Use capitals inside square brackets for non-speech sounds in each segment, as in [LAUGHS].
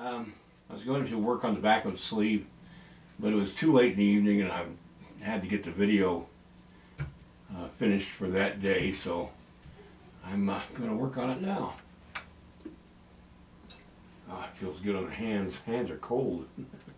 Um, I was going to work on the back of the sleeve, but it was too late in the evening and I had to get the video uh, finished for that day, so I'm uh, going to work on it now. Oh, it feels good on the hands. Hands are cold. [LAUGHS]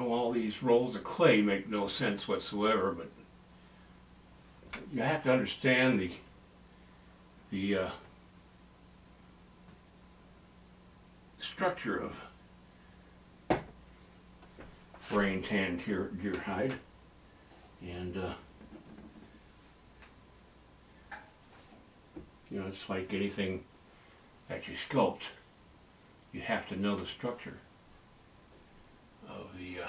know all these rolls of clay make no sense whatsoever, but you have to understand the the uh, structure of brain tan deer, deer hide, and uh, you know it's like anything that you sculpt. You have to know the structure of the uh,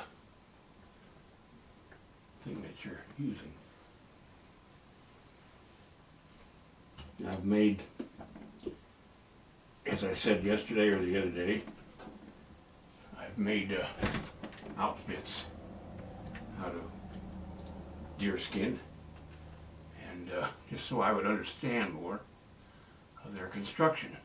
thing that you're using. I've made, as I said yesterday or the other day, I've made uh, outfits out of deer skin and uh, just so I would understand more of their construction.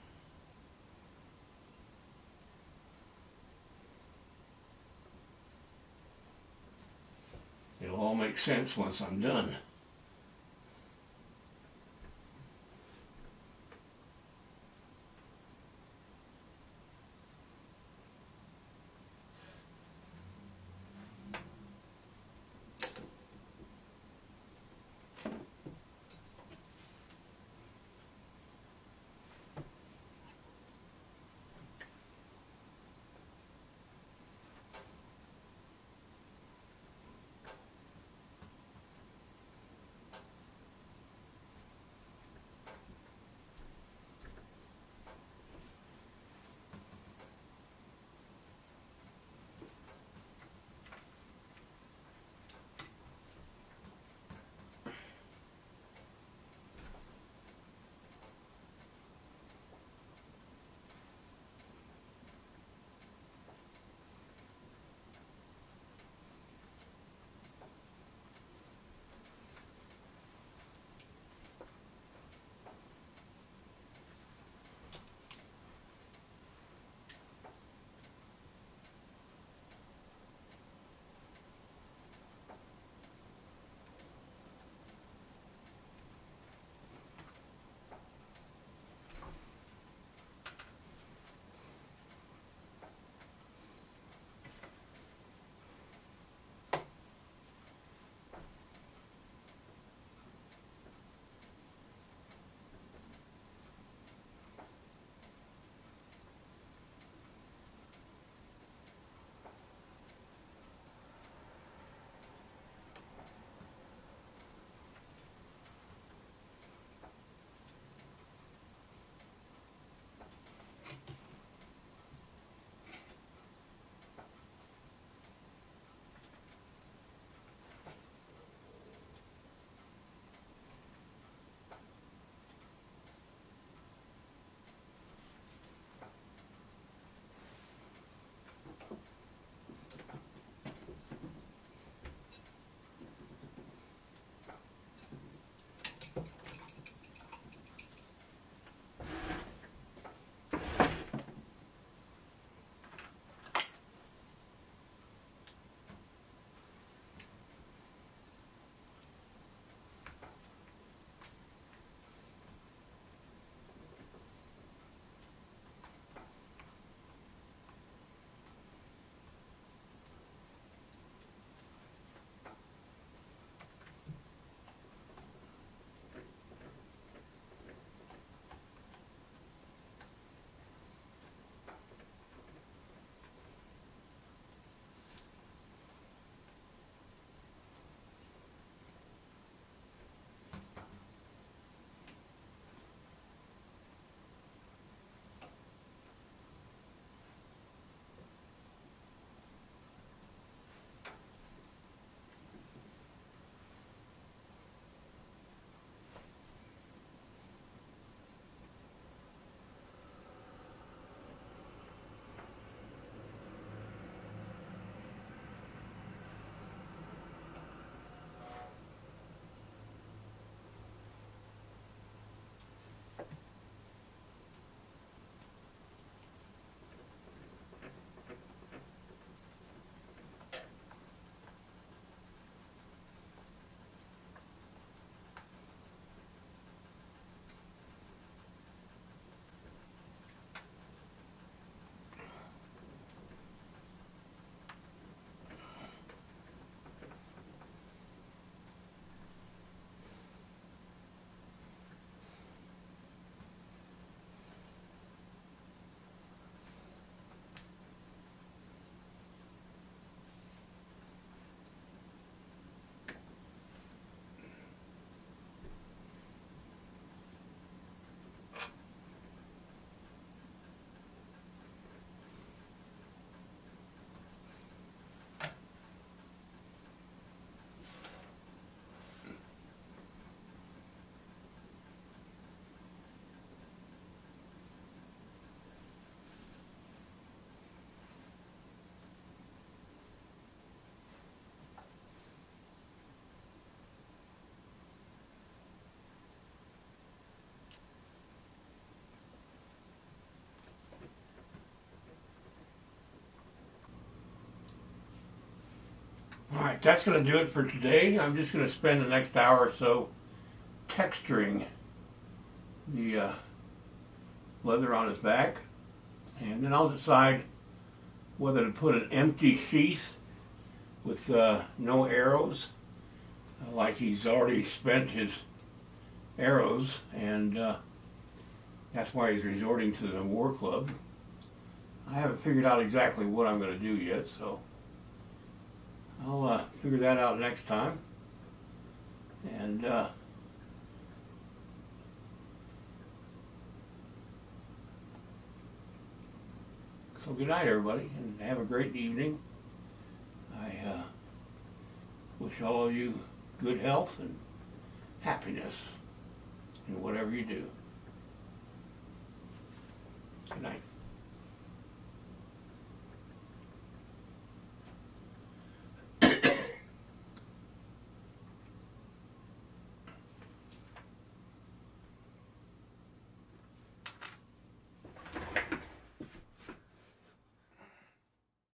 It'll all make sense once I'm done. That's going to do it for today. I'm just going to spend the next hour or so texturing the uh, leather on his back. And then I'll decide whether to put an empty sheath with uh, no arrows, like he's already spent his arrows, and uh, that's why he's resorting to the war club. I haven't figured out exactly what I'm going to do yet, so I'll uh, figure that out next time. And uh, so good night, everybody, and have a great evening. I uh, wish all of you good health and happiness in whatever you do. Good night.